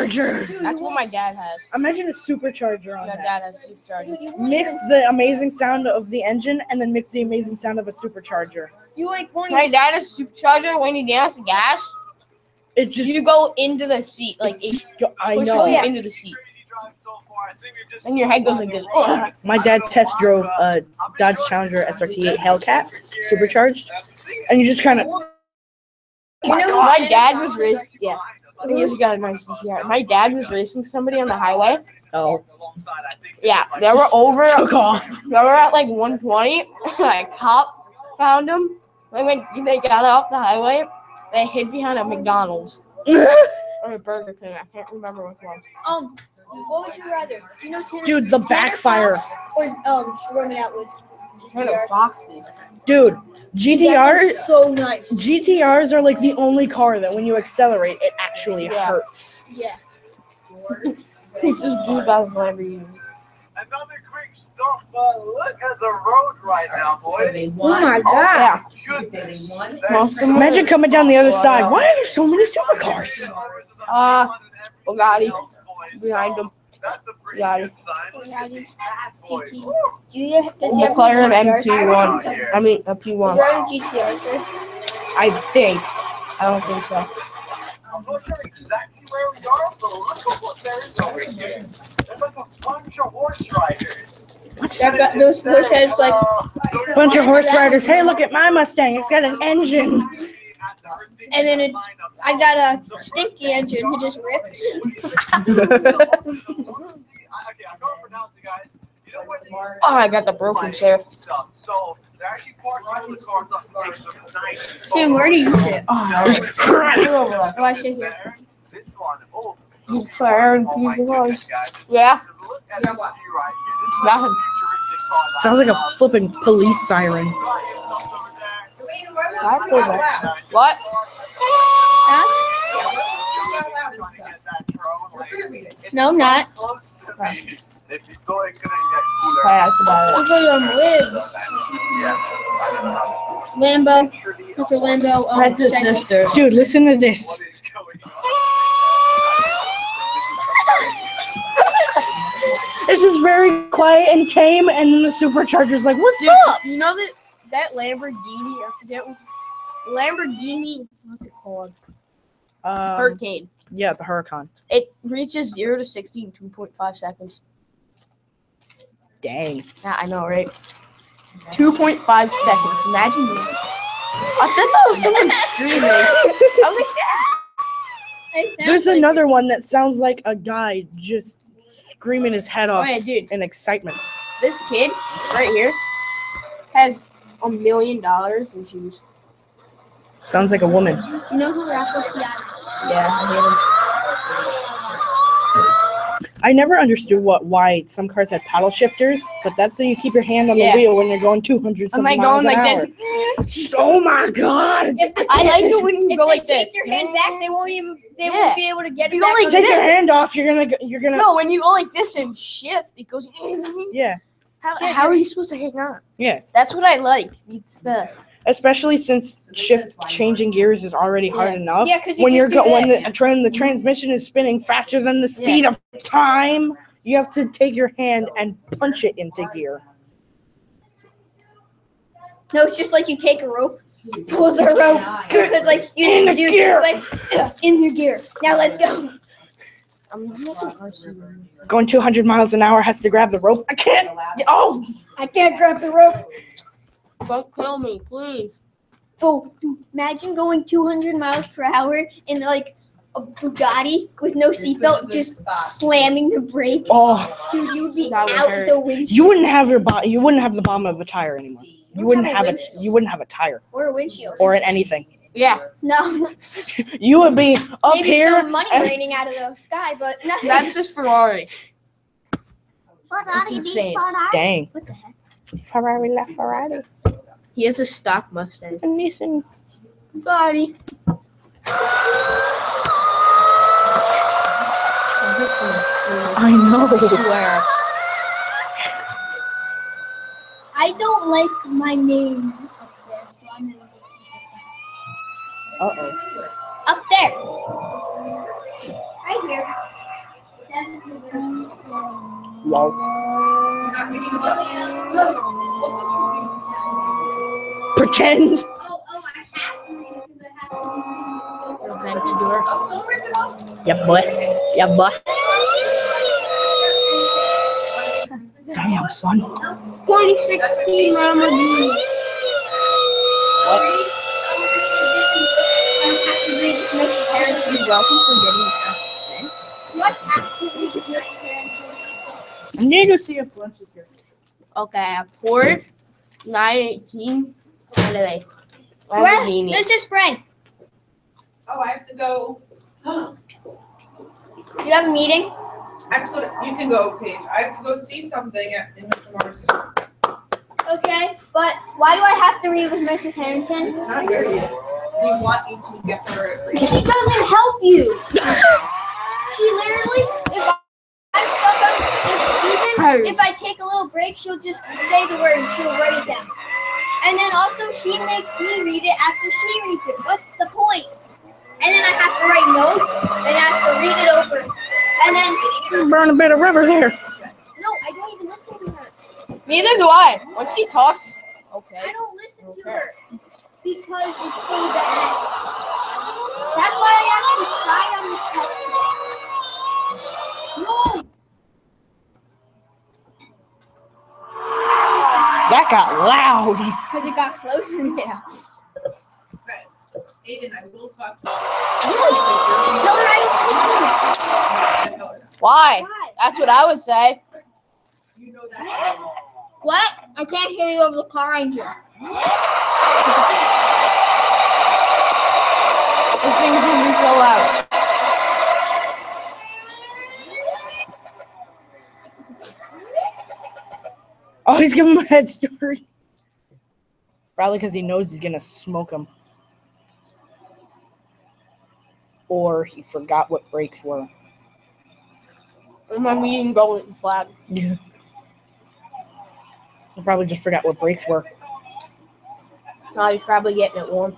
supercharger. That's what my dad has. Imagine a supercharger on My that. dad has a supercharger. Dude, Mix the amazing sound of the engine and then mix the amazing sound of a supercharger. You like won't My even- dad has a supercharger. When he downs the gas, It just you go into the seat, like it I pushes know. you yeah. into the seat, and your head goes like this. My dad test drove a Dodge Challenger SRT8 Hellcat supercharged, and you just kind of You know, my dad was raised? Yeah, I think he's got a nice DCR. My dad was racing somebody on the highway. oh Yeah, they were over. took off. They were at like 120. a cop found them. They went. They got off the highway. They hid behind a McDonald's or a Burger King. I can't remember which one. Um, what would you rather? Do you know Tanner? Dude, the Tanner backfire. Fox Or um, running out with just of Dude, That GTR thing's so nice. GTRs are like the only car that when you accelerate, it actually Yeah. hurts. Yeah. Just blew by the Lamborghini. Another quick stop. Uh, look at the road right now, So boys. they Oh my god. Yeah. You could say they won. Most of them- Imagine coming down the other side. Why are there so many supercars? Uh, Bugatti behind them. That's a pretty Bugatti. good sign. Bugatti. Boys. GT. Do you does he have McLaren GTRs? MP1. I mean, a Is P1. there any GTRs there? I think. I don't think so. I'm not sure exactly where we are, but look at what there is over here. There's like a bunch of horse riders. I've got those those heads like Uh, Bunch of horse riders. Hey, look at my Mustang. It's got an engine. And then it- I got a stinky engine who just rips. Okay, I'm gonna pronounce it, guys. You know what? Oh, I got the broken chair. Stuff. So they're actually parked all the cars up here, so. Tim, where do you sit? Oh, Put it over there. Oh, I sit here. This one, oh, P1. goodness, guys. Yeah. Look at this view right here. This is Nothing. like futuristic car line. Sounds like a flipping police siren. I feel that. What? No, I'm not. If you go, it couldn't get cooler. Right after that. Look at them libs. Lambo. It's a Lambo. Um, That's his sister. Dude, listen to this. is going? This is very quiet and tame, and then the supercharger's like, "What's Dude, up?" you know that that Lamborghini? I forget what Lamborghini. What's it called? Um, Hurricane. yeah, the Huracan. It reaches zero to sixty in two point five seconds. Dang. Yeah, I know, right? Two point five seconds. Imagine. that. I thought that was someone screaming. I was like, sounds There's like- another one that sounds like a guy just screaming his head off oh off yeah, dude. in excitement. This kid right here has a million dollars in shoes. Sounds like a woman. Do you know who Rocco? Yeah, I hate him. I never understood what why some cars had paddle shifters, but that's so you keep your hand on the wheel when you're going 200 I'm like going like hour. this. Oh my god! If the I like it when you if go like take this. their hand back, they won't even they Yeah. won't be able to get it You only Take the- your hand off. You're gonna go, you're gonna No, when you go like this and shift, it goes. yeah. How, how are you supposed to hang on? Yeah. That's what I like. It's the Especially since shift changing gears is already hard Yeah. enough. Yeah, because you when you're do go- when the train the transmission is spinning faster than the speed of time, you have to take your hand and punch it into gear. No, it's just like you take a rope, pull the rope, because like you In just the do it gear. this way, in your gear. Now let's go. I'm making RC. Going 200 miles an hour has to grab the rope. I can't. Oh, I can't grab the rope. Don't kill me, please. Oh, imagine going 200 miles per hour in like a Bugatti with no seatbelt, just slamming the brakes. oh! Dude, you'd be would out hurt. the windshield. You wouldn't have your bo- You wouldn't have the bottom of a tire anymore. You wouldn't have a have it. You wouldn't have a tire or a windshield. or in anything. Yeah, no, You would be up maybe here. some money and- raining out of the sky, but nothing. that's just Ferrari. Ferrari, That's insane. Dang. What the heck? Ferrari left Ferrari. He has a stock Mustang. It's a Nissan. Bugatti. I know. swear. I don't like my name up there, so I'm gonna keep it Uh oh. up there. Right here. Lol. You're not reading about it? What books are you Pretend. Oh, oh, I have to see because I have to. Aventador. Don't rip it off. Yeah, boy. Yeah, boy. Damn, son. 2016 Ramadan. You're welcome for getting an that. What have to read with Mrs. Harrington? I need to see if lunch is here. Okay, I Porsche 918. What are they? Where? Lamborghini. Mr. Spring, Oh, I have to go. do you have a meeting? I have to go. To, you can go, Paige. I have to go see something at, in the tomorrow system. Okay, but why do I have to read with Mrs. Harrington? It's not yours. We want you to get her. a She doesn't help you. she literally, if I stuff up, if, even if I take a little break, she'll just say the word and she'll write it down. And then also, she makes me read it after she reads it. What's the point? And then I have to write notes and I have to read it over. And then, you Burn a bit of rubber there. no, I don't even listen to her. Neither do I. When she talks, okay. I don't listen to her because it's so bad. That's why I actually tried on this test today. No, That got loud. because it got closer. Yeah. Aiden, I will talk to Tell her I you. Tell her that. Why? Why? That's what I would say. You know that. What? I can't hear you over the car engine. This thing's gonna be so loud. Oh, he's giving him a head start. Probably because he knows he's gonna smoke him. Or he forgot what brakes were. My meeting going flat. Yeah. He probably just forgot what brakes were. Oh, no, he's probably getting it warm.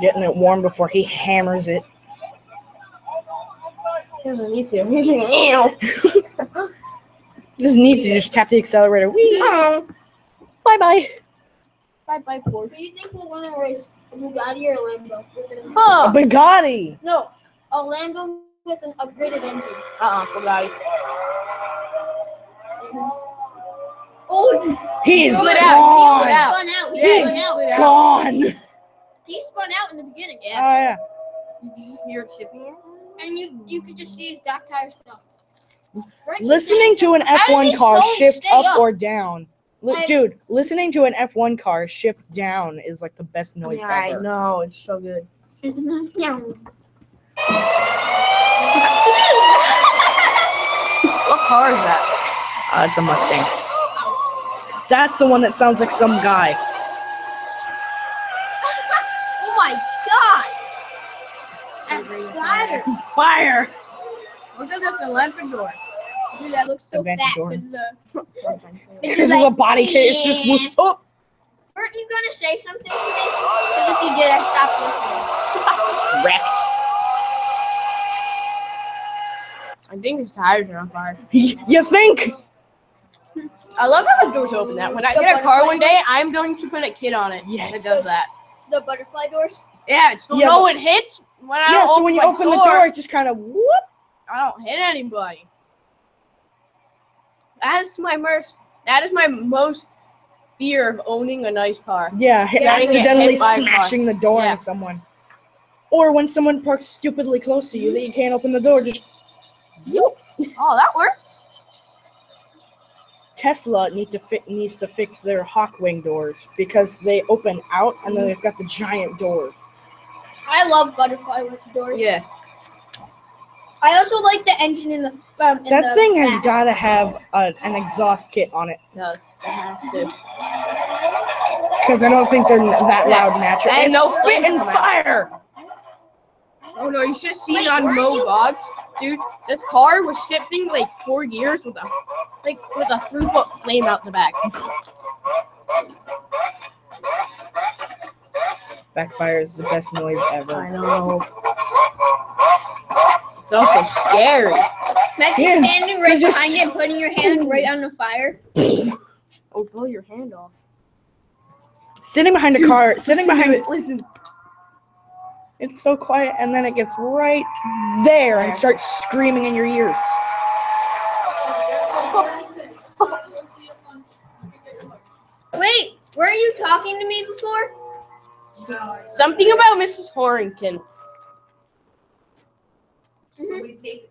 Getting it warm before he hammers it. He doesn't need to. He's like, ew. Just needs to just tap the accelerator. Whee! Bye bye. Bye bye, Ford. Do you think we're gonna race Bugatti or a Lambo? We're A Bugatti. No, a Lambo with an upgraded engine. Uh-uh, Bugatti. He's Split gone. out. he Split out. spun out. He Yeah, spun out. Gone. He spun out in the beginning. Yeah. Oh yeah. You just hear it shipping. And you you could just see his back tire stuff. Right Listening to an F1 car shift up up? or down. Look, dude, listening to an F1 car shift down is like the best noise yeah, I know. It's so good. Yeah. What car is that? Uh, it's a Mustang. That's the one that sounds like some guy. Oh my god! Fire. Fire! Look at the Lampador. Dude, that looks so fat. Aventador. 'cause the- Because of the body kit, it's just what's up. Weren't you gonna say something to me? Because if you did, I stopped listening. Wrecked. I think his tires are on fire. You think? I love how the doors open that. When I get a car one day, I'm going to put a kid on it Yes. that does that. The butterfly doors. Yeah, so Yeah, no but- one hits when I Yeah, don't so open when you my open the door, it just kind of whoop. I don't hit anybody. That's my most. That is my most fear of owning a nice car. Yeah, hit- Getting hit accidentally by a car. smashing the door Yeah. into someone. Or when someone parks stupidly close to you that you can't open the door, just Yep. Oh, that works. Tesla need to fi- needs to fix their Hawkwing doors because they open out and then they've got the giant door. I love butterfly doors. Yeah. I also like the engine in the um. In That the thing has got to have a, an exhaust kit on it It does. It has to. because I don't think they're that loud naturally. And And no no and fire. out. Fire. Oh no, you should have seen Wait, it on weren't Mo you- Dude, this car was shifting like four gears with a like with a three foot flame out the back. Backfire is the best noise ever. I know. It's also scary. Imagine Yeah, standing right 'cause you're behind it putting your hand right on the fire. Oh, blow your hand off. Sitting behind a car, sitting Listen to behind it, Listen. It's so quiet, and then it gets right there and starts screaming in your ears. Wait, weren't you talking to me before? Something about Mrs. Harrington. When we take,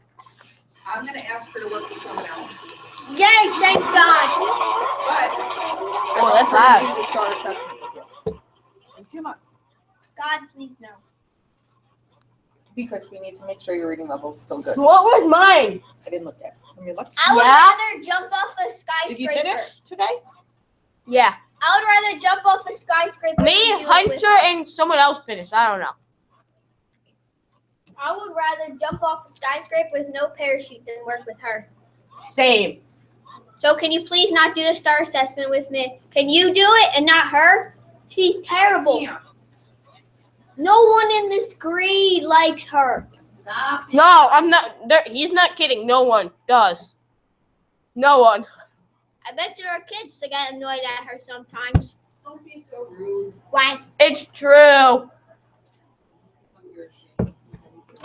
I'm gonna ask her to work with someone else, Yay, thank God. but. Oh, that's We're loud. gonna do assessment. In two months, God, please no. Because we need to make sure your reading level is still good. What was mine? I didn't look at, let me look. I would Yeah? rather jump off a skyscraper. Did you finish today? Yeah. I would rather jump off a skyscraper. Me, than do it with- Hunter, and someone else finished. I don't know. I would rather jump off a skyscraper with no parachute than work with her. Same. So can you please not do the star assessment with me? Can you do it and not her? She's terrible. Yeah. No one in this grade likes her. Stop. No, I'm not. there- He's not kidding. No one does. No one. I bet your kids to get annoyed at her sometimes. Don't be so rude. Why? It's true.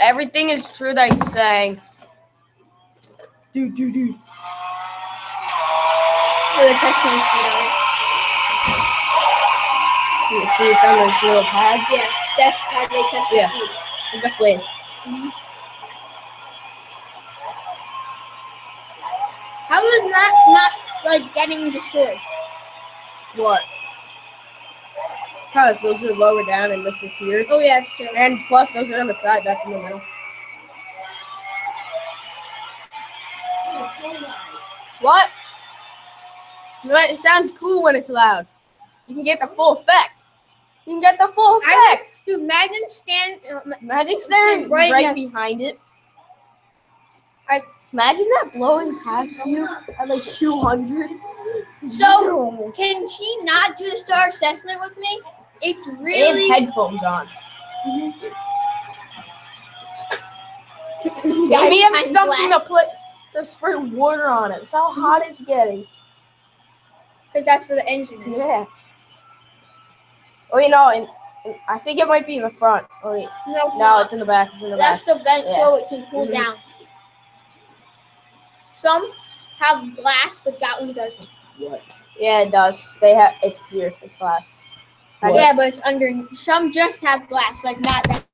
Everything is true that he's saying. Dude, dude, dude. Oh, they're testing the speed on it. You see, it's on those little pads. Yeah, that's how they test Yeah. the speed. Exactly. How is that not like getting destroyed? What? Because those are lower down and this is here. Oh yeah, it's true. And plus, those are on the side. That's in the middle. What? It sounds cool when it's loud. You can get the full effect. You can get the full effect. dude, imagine stand. uh, Imagine staring right right, behind it. I- Imagine that blowing past you at like 200. So can she not do the star assessment with me? It's really headphones on. Yeah, Maybe I'm glass. to put to spray water on it. That's how hot it's getting. because that's where the engine is. Yeah. Oh, you know, and, and I think it might be in the front. Oh, wait. No, No, it's in the back. It's in the that's back. the vent so it can cool Mhm. down. Some have glass, but that one doesn't. Yeah, it does. They have. It's clear. It's glass. I Yeah, but it's under. Some just have glass, like not that.